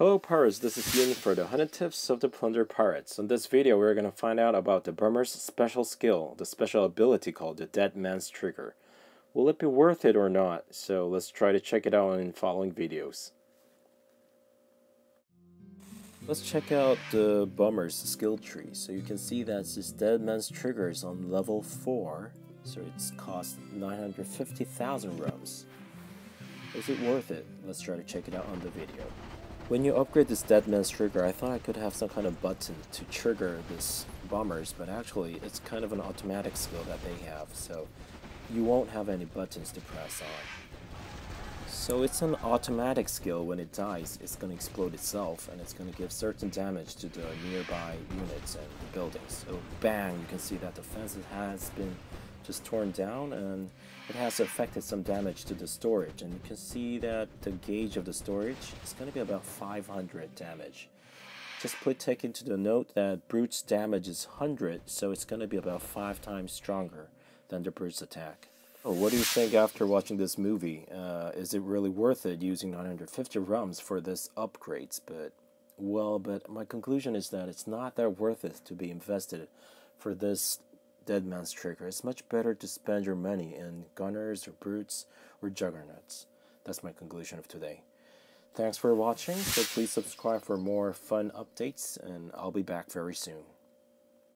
Hello Pirates, this is Yun for the 100 Tips of the Plunder Pirates. In this video, we're going to find out about the Bomber's special skill, the special ability called the Dead Man's Trigger. Will it be worth it or not? So let's try to check it out in following videos. Let's check out the Bomber's skill tree. So you can see that this Dead Man's Trigger is on level 4, so it's cost 950,000 rums. Is it worth it? Let's try to check it out on the video. When you upgrade this Dead Man's Trigger, I thought I could have some kind of button to trigger this bombers, but actually it's kind of an automatic skill that they have, so you won't have any buttons to press on. So it's an automatic skill, when it dies, it's to explode itself, and it's to give certain damage to the nearby units and the buildings. So bang, you can see that the fence has been just torn down and it has affected some damage to the storage and you can see that the gauge of the storage is going to be about 500 damage. Just put take into the note that Brute's damage is 100 so it's going to be about 5 times stronger than the Brute's attack. Oh, what do you think after watching this movie? Uh, is it really worth it using 950 rums for this upgrades? But well, but my conclusion is that it's not that worth it to be invested for this Dead Man's Trigger. It's much better to spend your money in Gunners or Brutes or Juggernauts. That's my conclusion of today. Thanks for watching, so please subscribe for more fun updates, and I'll be back very soon.